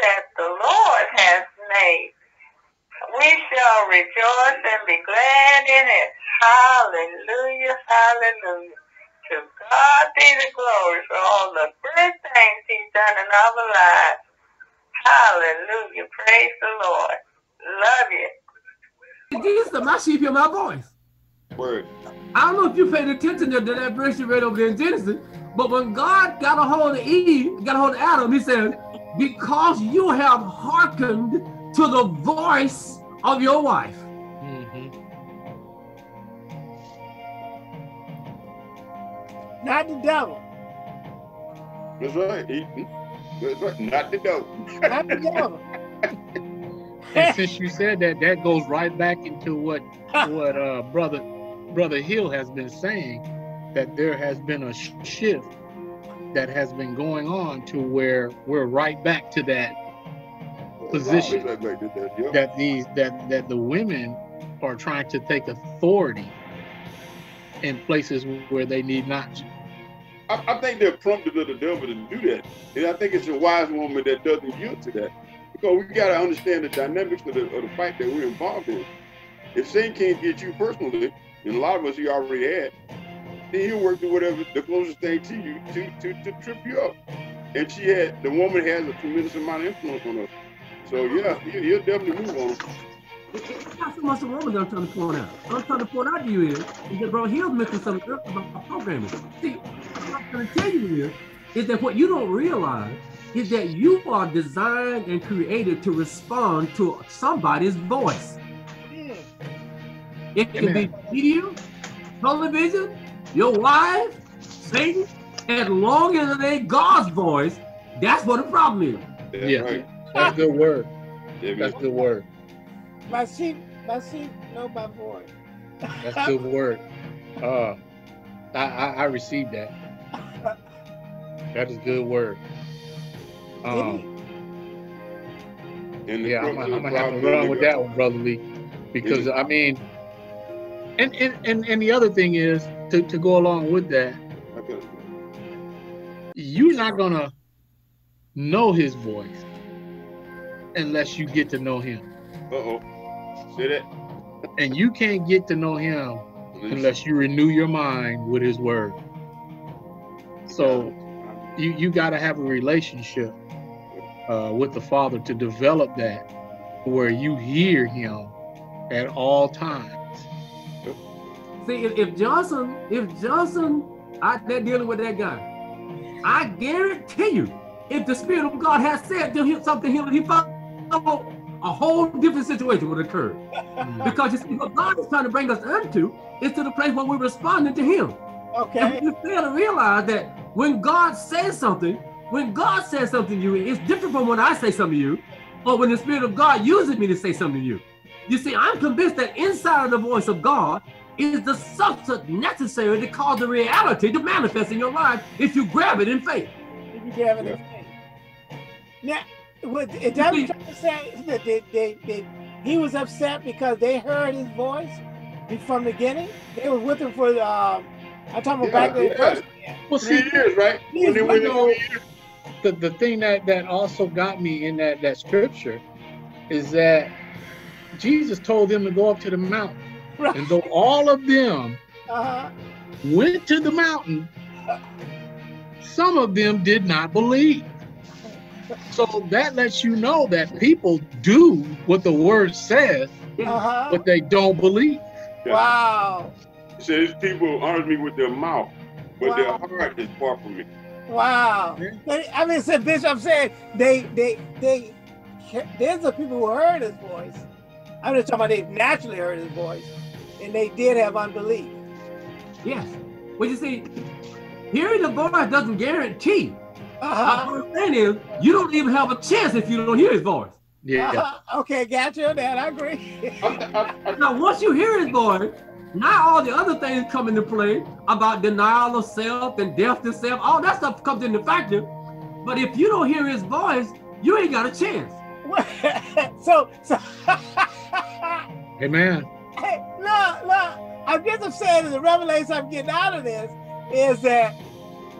that the Lord has made. We shall rejoice and be glad in it. Hallelujah, hallelujah. To God be the glory for all the good things he's done in our lives. Hallelujah, praise the Lord. Love you. Jesus, my sheep hear my voice. Word. I don't know if you paid attention to that verse you read over there in Genesis, but when God got a hold of Eve, got a hold of Adam, he said, because you have hearkened to the voice of your wife. Mhm. Not the devil. That's right. He, he- that's right. Not the dope. Not the devil. And since you said that, that goes right back into what what uh, brother brother Hill has been saying that there has been a shift that has been going on to where we're right back to that oh, Position. Right back that, yeah. that these that that the women are trying to take authority in places where they need not to. I, I think they're prompted of the devil to do that. And I think it's a wise woman that doesn't yield to that. Because we got to understand the dynamics of the, of the fight that we're involved in. If Satan can't get you personally, and a lot of us he already had, then he'll work through whatever the closest thing to you to, to, to trip you up. And she had, the woman has a tremendous amount of influence on her. So yeah, he, he'll definitely move on. It's not so much the woman that I'm trying to point out. What I'm trying to point out to you is, is that Bro Hill's mentioned something earlier about programming. See, what I'm trying to tell you is, is that what you don't realize is that you are designed and created to respond to somebody's voice. It can be media, television, your wife, Satan, as long as it ain't God's voice, that's what the problem is. That's Yeah. right. That's good word. Yeah, That's good word. My sheep, my sheep know my voice. That's good word. Uh, I, I I received that. That is good word. Um, And the yeah, I'm, gonna- I'm gonna have to run with that one, brother Lee, because I mean, and and and, and the other thing is to, to go along with that, Okay. you're not gonna know his voice unless you get to know him, Uh-oh. See that? and you can't get to know him unless you renew your mind with his word. So you you got to have a relationship uh, with the Father to develop that, where you hear Him at all times. See, if, if Johnson, if Johnson out there dealing with that guy, I guarantee you, if the Spirit of God has said to him something to him, he found a whole different situation would occur. Hmm. Because you see, what God is trying to bring us into is to the place where we're responding to Him. Okay. And you fail to realize that when God says something, when God says something to you, it's different from when I say something to you, or when the Spirit of God uses me to say something to you. You see, I'm convinced that inside of the voice of God is the substance necessary to cause the reality to manifest in your life if you grab it in faith. If you grab it in faith. Now, what, is that what you're trying to say? That they, they, they, he was upset because they heard his voice from the beginning? They were with him for, um, I'm talking about Yeah, back when yeah. first. Well, Three see, years, right? He When they is went one in- of the, the thing that that also got me in that that scripture is that Jesus told them to go up to the mountain, Right. and though all of them Uh-huh. went to the mountain, some of them did not believe. So that lets you know that people do what the word says, Uh-huh. but they don't believe. Wow. He said, These people honor me with their mouth, but their heart is far from me. Wow. Yeah. They- I mean, so Bishop, I'm saying they, they, they, there's the people who heard his voice. I'm just talking about they naturally heard his voice, and they did have unbelief. Yes. Well, you see, hearing the voice doesn't guarantee. Uh-huh. What I'm saying is, you don't even have a chance if you don't hear his voice. Yeah. Uh-huh. Okay, got you on that. I agree. Now, once you hear his voice, now all the other things come into play about denial of self and death to self. All that stuff comes into factor. But if you don't hear his voice, you ain't got a chance. so, so Amen. Hey, look, look. I'm just saying the revelation I'm getting out of this is that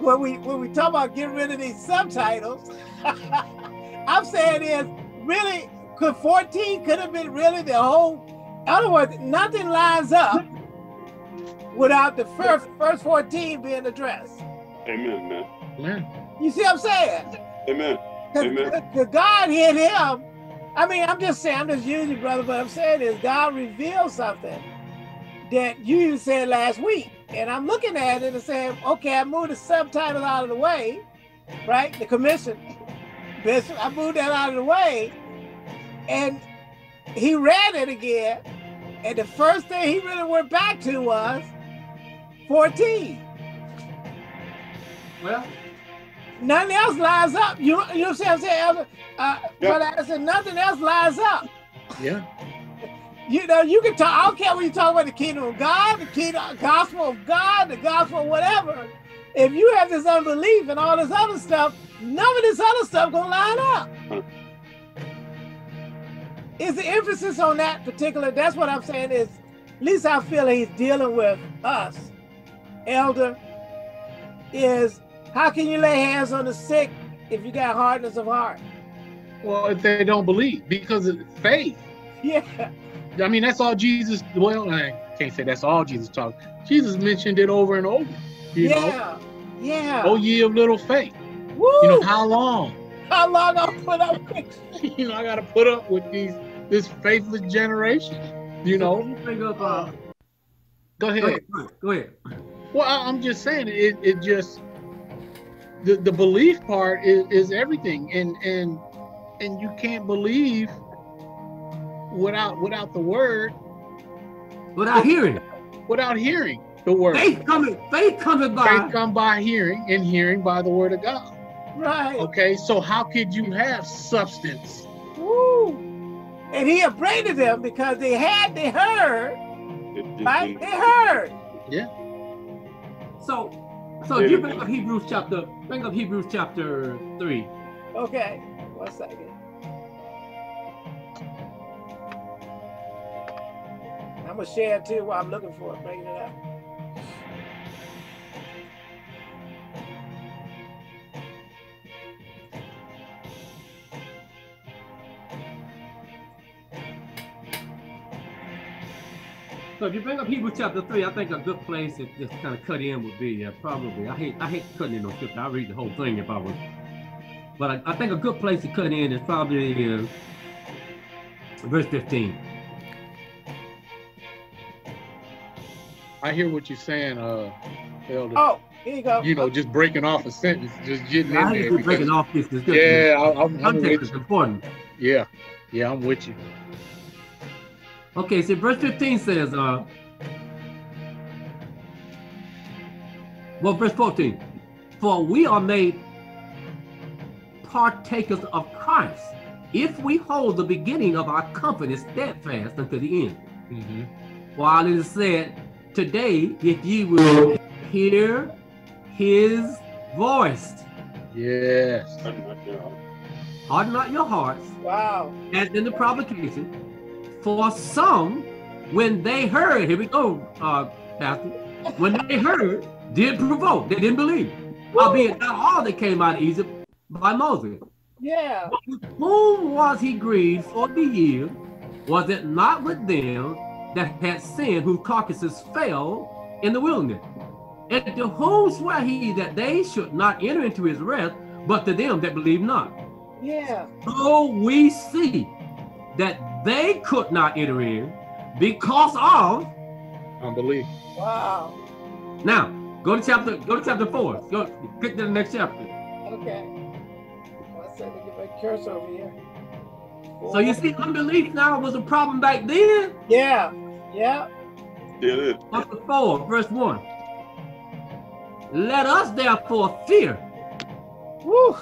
when we when we talk about getting rid of these subtitles, I'm saying is really could 14 could have been really the whole. In other words, nothing lines up without the first first 14 being addressed. Amen, man. Man. You see what I'm saying? Amen. Amen. Because God hit him. I mean, I'm just saying, I'm just using brother, but I'm saying is God revealed something that you even said last week. And I'm looking at it and saying, okay, I moved the subtitle out of the way, right? The commission. I moved that out of the way. And he read it again. And the first thing he really went back to was 14. Well, nothing else lines up. You, you know what I'm saying, Uh, Yeah. But I said nothing else lines up. Yeah. You know, you can talk. I don't care when you talk about the kingdom of God, the kingdom, gospel of God, the gospel, of whatever. If you have this unbelief and all this other stuff, none of this other stuff gonna line up. Is the emphasis on that particular? That's what I'm saying. Is at least I feel he's dealing with us, elder. Is how can you lay hands on the sick if you got hardness of heart? Well, if they don't believe, because of faith. Yeah, I mean, that's all Jesus. Well, I can't say that's all Jesus talked. Jesus mentioned it over and over. You know, yeah, yeah. oh ye of little faith. Woo! You know, how long? how long I put up with? you know, I got to put up with these this faithless generation. You know, up. Uh, go go ahead. ahead. Go ahead. Well, I- I'm just saying it. It just the the belief part is, is everything, and and and you can't believe without without the word, Without hearing, without hearing the word. faith coming. Faith coming by. Faith come by hearing, and hearing by the word of God. Right. Okay, so how could you have substance? Woo! And he upbraided them because they had, they heard, It just right? They heard. Yeah. So, so you bring up Hebrews chapter. Bring up Hebrews chapter three. Okay, one second. I'm gonna share it too while I'm looking for it, bringing it up. So if you bring up Hebrews chapter three, I think a good place to just kind of cut in would be uh, probably. I hate I hate cutting in on scripture. I read the whole thing if I was. But I, I think a good place to cut in is probably uh, verse fifteen. Hear what you're saying, uh, Elder. Oh, here you go. You know, just breaking off a sentence, just getting I in hate there. to breaking off this description. yeah, I, I'm, I'm Context with is you. important. Yeah, yeah, I'm with you. Okay, so verse 15 says, uh, well, verse 14, for we are made partakers of Christ if we hold the beginning of our confidence steadfast unto the end. hmm While it is said, today, if ye will hear his voice, Yes. harden not your hearts, Wow. as in the provocation. For some, when they heard, here we go, uh, Pastor, when they heard, did provoke, they didn't believe. Albeit not all that came out of Egypt by Moses. Yeah. With whom was he grieved for the year? Was it not with them that had sinned, whose carcasses fell in the wilderness? And to whom sware he that they should not enter into his rest, but to them that believe not? Yeah. So we see that they could not enter in because of Unbelief. Wow. now go to chapter go to chapter four. Go click to the next chapter. Okay. One second, get my cursor over here. So you see, unbelief now was a problem back then. Yeah. Yeah. Still is. Chapter four, verse one. Let us therefore fear. Woo.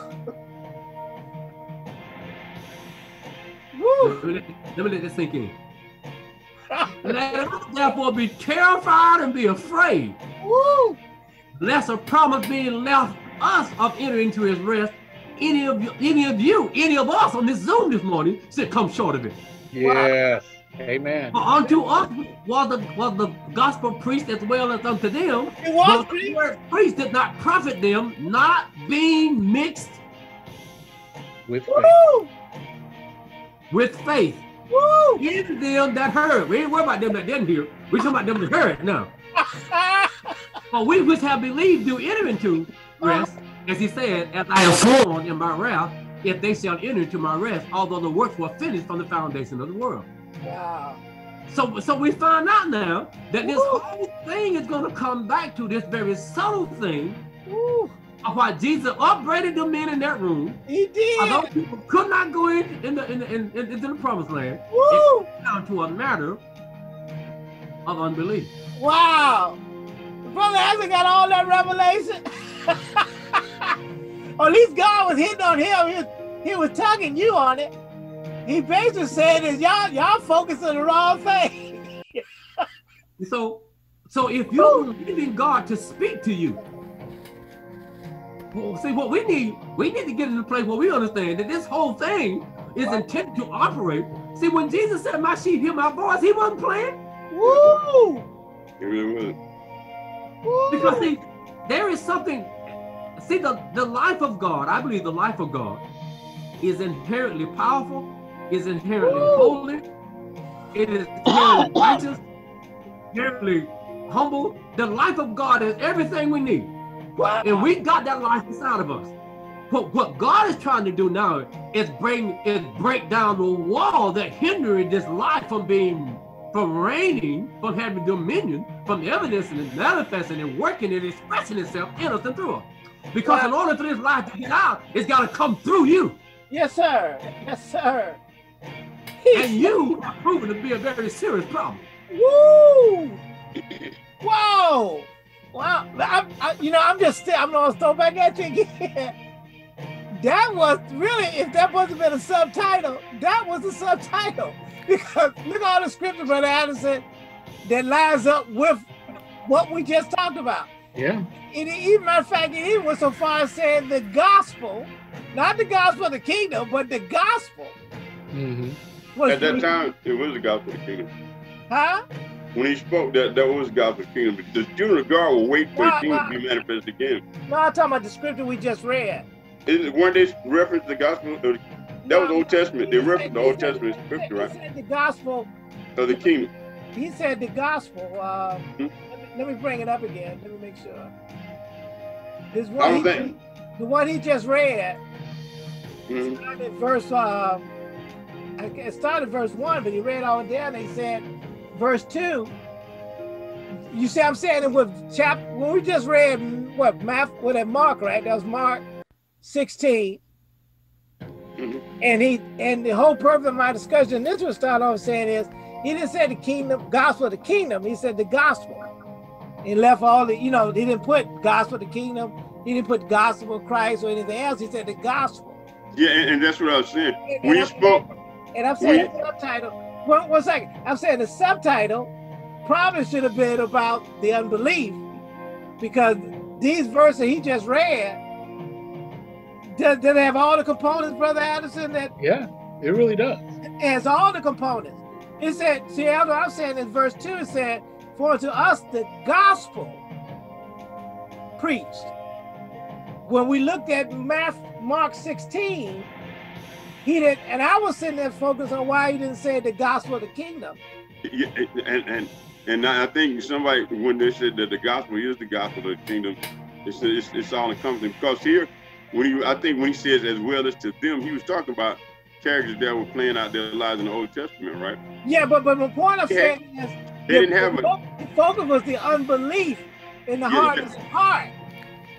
Woo. Let me let, let me let this sink in. Let us therefore be terrified and be afraid, Woo. lest a promise being left us of entering into his rest, any of you, any of you, any of us on this Zoom this morning should come short of it. Yes. Amen. For unto us was the was the gospel preached as well as unto them. It was But the pretty. word preached did not profit them, not being mixed With faith. Woo. with faith Woo. in them that heard. We ain't worried about them that didn't hear. We talking about them that heard now. For we which have believed do enter into rest, as he said, as I have sworn in my wrath, if they shall enter into my rest, although the works were finished from the foundation of the world. Wow. So, so we find out now that this Woo. whole thing is going to come back to this very subtle thing Woo. of why Jesus upbraided the men in that room. He Although did. people could not go in, in, the, in, the, in, into the promised land, Woo. down to a matter of unbelief. Wow. Brother hasn't got all that revelation. or at least God was hitting on him. He was, he was tugging you on it. He basically said is y'all y'all focus on the wrong thing. So, so if you're believing God to speak to you, well, see what we need, we need to get in a place where we understand that this whole thing is intended to operate. See, when Jesus said, "My sheep hear my voice," He wasn't playing Woo! It really was. Woo! because see, there is something. See, the the life of God, I believe the life of God is inherently powerful, is inherently holy, it is inherently righteous, inherently humble. The life of God is everything we need. And we got that life inside of us. But what God is trying to do now is bring is break down the wall that hindering this life from being from reigning, from having dominion, from evidencing and manifesting and working and expressing itself in us and through us. Because in order for this life to get out, it's got to come through you. Yes, sir. Yes, sir. And you are proven to be a very serious problem. Woo! Whoa! Wow! I, I, you know, I'm just still. I'm gonna throw back at you again. That was really, if that wasn't been a subtitle, that was a subtitle. Because look at all the scripture, Brother Addison, that lines up with what we just talked about. Yeah. And even matter of fact, it even went so far as saying the gospel, not the gospel of the kingdom, but the gospel hmm was At that time, it was the gospel of the kingdom. Huh? When he spoke, that that was the gospel of the kingdom. The children of God will wait for Why- the kingdom why- to be manifested again. No, I'm talking about the scripture we just read. Is, weren't they reference the gospel? Of, that was Old Testament. They He referenced the Old said- Testament scripture, He right? said the gospel. Of the kingdom. He said the gospel. Uh, Hmm? let, me, let me bring it up again. Let me make sure. This one, he, the one he just read Mhm. started verse. I- it started verse one, but he read all down. And he said, verse two. You see, I'm saying it with chap. When we just read what math with that Mark, right? That was Mark 16. Mhm. And he and the whole purpose of my discussion, this was started off saying is he didn't say the kingdom, gospel of the kingdom. He said the gospel. He left all the, you know, he didn't put gospel of the kingdom. He didn't put gospel of Christ or anything else. He said the gospel. Yeah, and, and that's what I was saying. And, When and I'm spoke, and I'm saying the subtitle. One, one second. I'm saying the subtitle probably should have been about the unbelief because these verses he just read does, have all the components, Brother Addison? that Yeah. It really does. has all the components. It said, see, what I'm saying in verse 2, it said, For to us the gospel preached. When we looked at Mark 16, he didn't, and I was sitting there focused on why he didn't say the gospel of the kingdom. yeah, and and and I think somebody when they said that the gospel is the gospel of the kingdom, it's it's, it's all encompassing because here when he I think when he says as well as to them, he was talking about characters that were playing out their lives in the Old Testament, right? Yeah, but but the point I'm Yeah. saying is They didn't have the, a focus was the unbelief in the Yeah, heart yeah. of his heart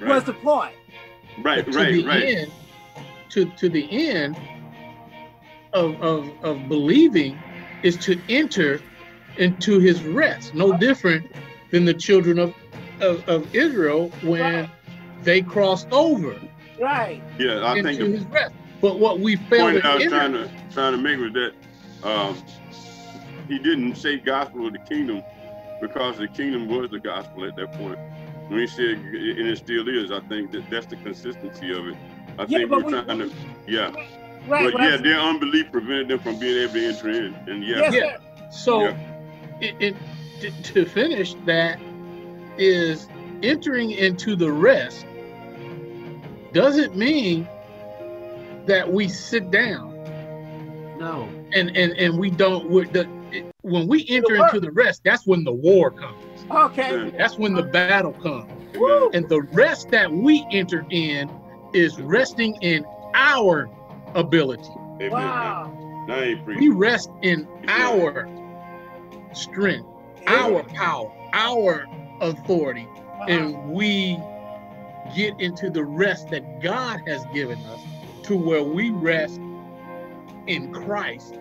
was the point. right, to right, the right. end, to to the end of, of of believing is to enter into his rest. No different than the children of of, of Israel when Right. they crossed over Right. Yeah, I into think the his rest. But what we failed point I to was enter, trying to trying to make was that um, he didn't say gospel of the kingdom because the kingdom was the gospel at that point. When he said, and it still is, I think that that's the consistency of it. I Yeah, think we're we- trying to, yeah. Right. but yeah, their unbelief prevented them from being able to enter in. And yeah, yes, Yeah. so Yeah. it, it to, to finish that is entering into the rest doesn't mean that we sit down No. and and and we don't we're the, it- when we enter into the rest that's when the war comes Okay. That's when the battle comes. Woo. And the rest that we enter in is resting in our ability. Amen. Wow. Now I ain't We rest in our strength, our power, our authority, Uh-huh. and we get into the rest that God has given us to where we rest in Christ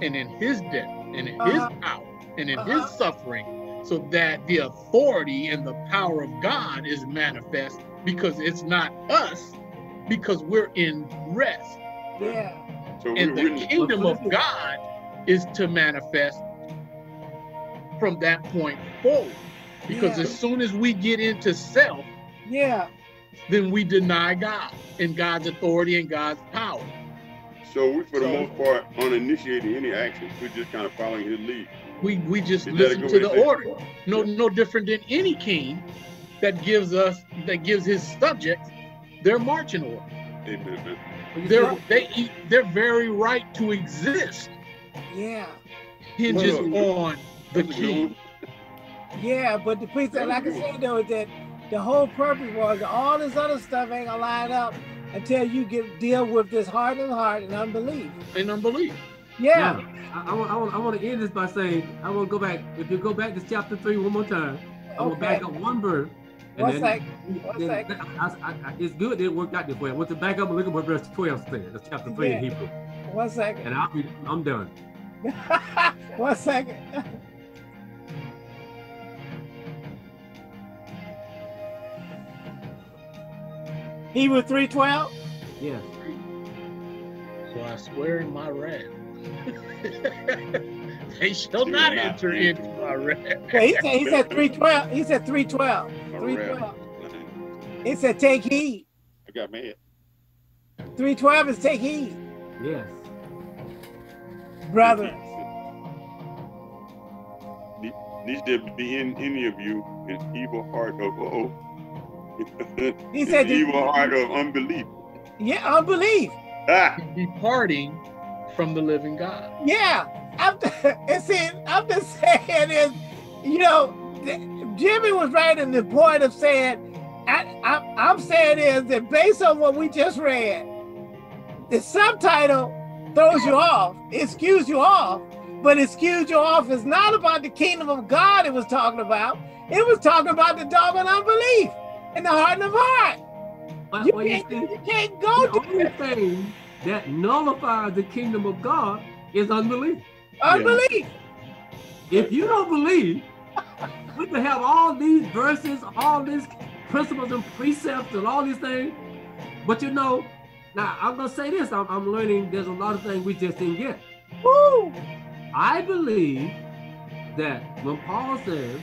and in his death and in Uh-huh. his power and in Uh-huh. his suffering so that the authority and the power of God is manifest because it's not us because we're in rest Yeah. So and we're the really, kingdom of God is to manifest from that point forward. Because Yeah. as soon as we get into self, Yeah. then we deny God and God's authority and God's power. so we, for the So- most part, uninitiated any action. We're just kind of following his lead. We we just Is listen to the say it? order. No no different than any king that gives us that gives his subjects their marching order. Amen. Man. But you Their they eat their very right to exist Yeah. hinges Well, on the That's king. Yeah. But the priest, like I said though, is that the whole purpose was all this other stuff ain't gonna line up until you get deal with this hardened heart and unbelief. and unbelief. Yeah. Now, I, I, want, I, want, I want to end this by saying, I want to go back, if you go back to chapter 3 one more time, I want to back up one verse. And One then, sec, then- one sec. I, I, I, it's good that it worked out this way. I want to back up and look at what verse 12 says. That's chapter 3 in Hebrew. One second. And I'll be, I'm done. One second. Hebrew 312? Yes. So I swear in my wrath, they shall Do not not enter enter. into my wrath. Yeah, he said he said 312. He said 312. All 312. right. He said take heed. I got mad. 312 is take heed, Yes. brethren. Needs to be in any of you an evil heart of oh, He an said, evil heart of unbelief. yeah, unbelief. Ah, Departing from the living God. Yeah. I'm and see, I'm just saying is, you know, th- Jimmy was right in the point of saying, I, I, I'm saying is that based on what we just read, the subtitle throws you off, it skews you off, but it skews you off is not about the kingdom of God it was talking about. It was talking about the dog and unbelief and the hardening of heart. But You you can't, see, you can't go the to only thing that nullifies the kingdom of God is unbelief. unbelief. If you don't believe, we can have all these verses, all these principles and precepts and all these things. But you know, now I'm gonna say this, I'm, I'm learning there's a lot of things we just didn't get. Woo. I believe that when Paul says,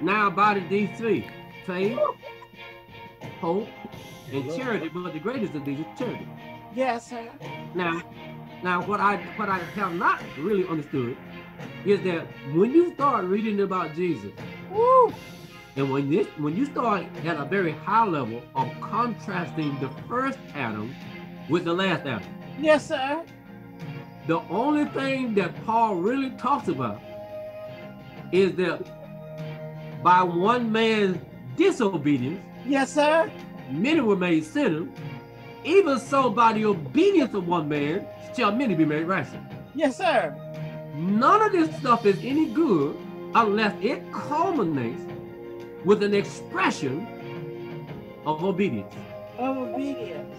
now abideth these three, faith, hope, and charity, but the greatest of these is charity. Yes, sir. Now, now what I what I have not really understood is that when you start reading about Jesus, Woo. and when this when you start at a very high level of contrasting the first Adam with the last Adam, Yes, sir. the only thing that Paul really talks about is that by one man's disobedience, Yes, sir. many were made sinners. Even so, by the obedience of one man, shall many be made righteous. Yes, sir. None of this stuff is any good unless it culminates with an expression of obedience. Of obedience.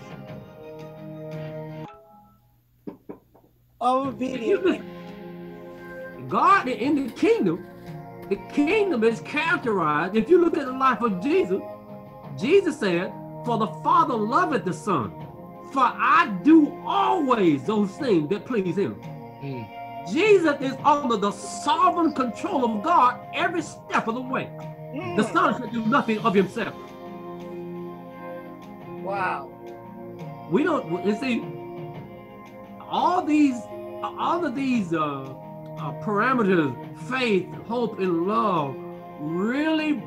Of obedience. God in the kingdom, the kingdom is characterized. If you look at the life of Jesus, Jesus said, For the Father loveth the Son, for I do always those things that please him. Mm. Jesus is under the sovereign control of God every step of the way. The Mm. Son can do nothing of himself. Wow. We don't, you see, all these, all of these uh, uh, parameters, faith, hope, and love, really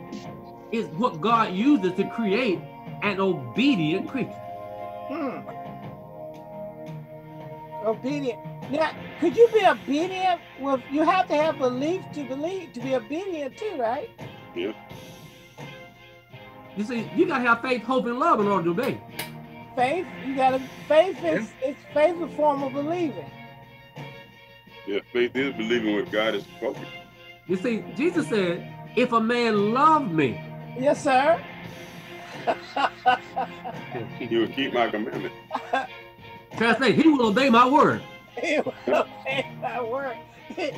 is what God uses to create an obedient creature. Hmm. Obedient. Now, could you be obedient? Well, you have to have belief to believe to be obedient too, right? Yeah. You see, you gotta have faith, hope, and love in order to obey. Faith. You got to. Faith is it's faith a form of believing. Yeah, faith is believing what God has spoken. You see, Jesus said, if a man love me, Yes, sir. He will keep my commandment. translate, he will obey my word. He will obey my word.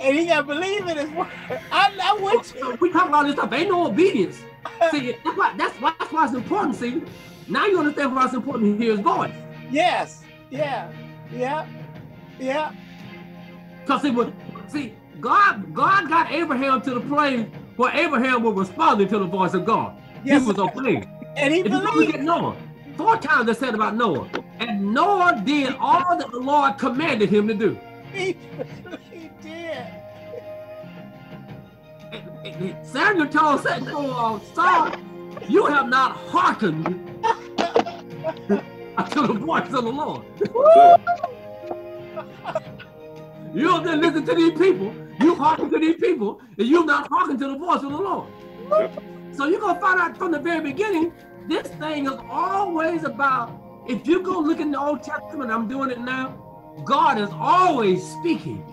And he got to believe in his word. I'm not with oh, you. So we talk about this stuff, ain't no obedience. See, that's why, that's why, that's why it's important, see. Now you understand why it's important to hear his voice. Yes. Yeah. Yeah. Yeah. Because see, what, see, God, God got Abraham to the place where Abraham was responding to the voice of God. Yes. He was obeying. And he If believed. Noah, four times they said about Noah, and Noah did all that the Lord commanded him to do. He, he did. And- and- Samuel told said, oh, Saul, you have not hearkened to the voice of the Lord. You don't listen to these people. You hearken to these people, and you have not hearken to the voice of the Lord. So you're gonna find out from the very beginning, this thing is always about. If you go look in the Old Testament, I'm doing it now. God is always speaking.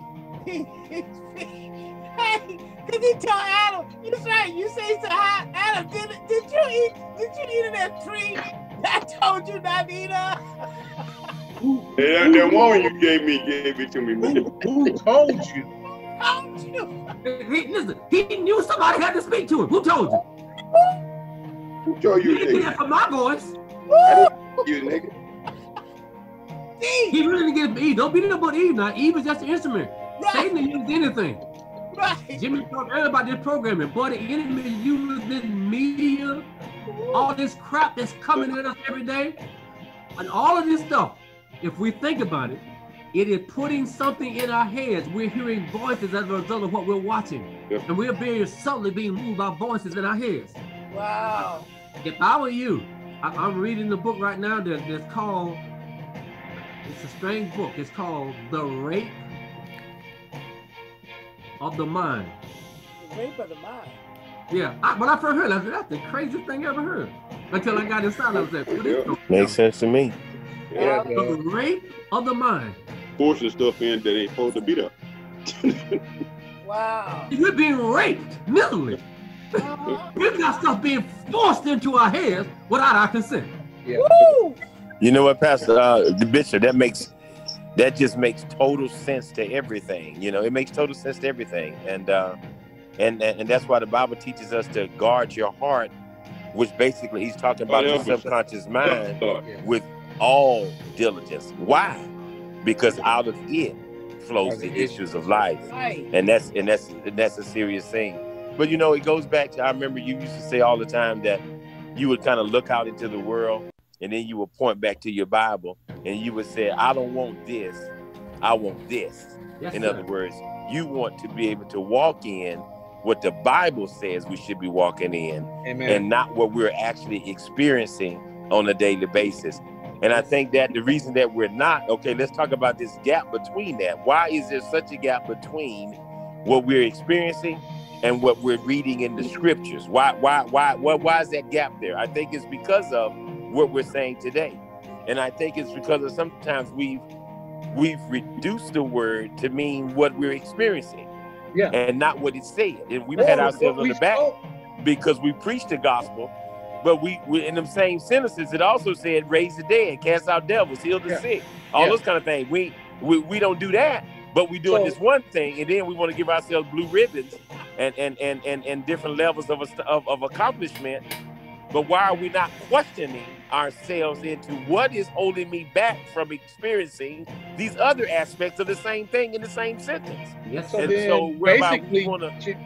He, he, hey, did he tell Adam? You say you say to Adam, did did you eat did you eat of that tree? I told you not to eat of. And that, that woman you gave me gave it to me. Who, who told you? Told you. He, listen, he knew somebody had to speak to him. Who told you? Who You you didn't get that? it from my voice. You nigga. He really didn't get Eve. Don't beat it up on Eve now. Eve is just an instrument. right, Satan didn't use anything. right. Jimmy talked earlier about this programming. Boy, the enemy uses this media, all this crap that's coming at us every day, and all of this stuff. If we think about it, it is putting something in our heads. We're hearing voices as a result of what we're watching. Yep. And we're being subtly being moved by voices in our heads. Wow. If I were you, I, I'm reading the book right now that, that's called, it's a strange book. It's called The Rape of the Mind. The rape of the mind. Yeah, I, when I first heard it, I said, that's the craziest thing I ever heard. Until I got inside, I was like, what is Yeah. Makes sense to me. Yeah. The rape of the mind. Forcing stuff in that ain't supposed to be there. Wow. You're being raped mentally. We've got stuff being forced into our heads without our consent. Woo! You know what, Pastor uh, the Bishop? That makes that just makes total sense to everything. You know, it makes total sense to everything, and uh, and and and that's why the Bible teaches us to guard your heart, which basically he's talking about Oh, the yeah. subconscious mind Uh, with all diligence. Why? Because out of it flows the issues of life. Right. and that's and that's and that's a serious thing. But you know, it goes back to I remember you used to say all the time that you would kind of look out into the world and then you would point back to your Bible and you would say, I don't want this, I want this. Yes, In sir. other words, you want to be able to walk in what the Bible says we should be walking in Amen. and not what we're actually experiencing on a daily basis. And I think that the reason that we're not, okay, let's talk about this gap between that. Why is there such a gap between what we're experiencing and what we're reading in the scriptures? Why, why, why, why, why is that gap there? I think it's because of what we're saying today. And I think it's because of sometimes we've we've reduced the word to mean what we're experiencing. Yeah. And not what it said. And we've had ourselves on the back because we preach the gospel, but we, we in them same sentences it also said raise the dead, cast out devils, heal the Yeah. sick, all Yeah. those kind of things. We we, we don't do that, but we're doing So- this one thing, and then we want to give ourselves blue ribbons and and and and, and different levels of, a, of of accomplishment. But why are we not questioning ourselves into what is holding me back from experiencing these other aspects of the same thing in the same sentence? Yes, So sir. And then so whereby we basically, wanna- Je-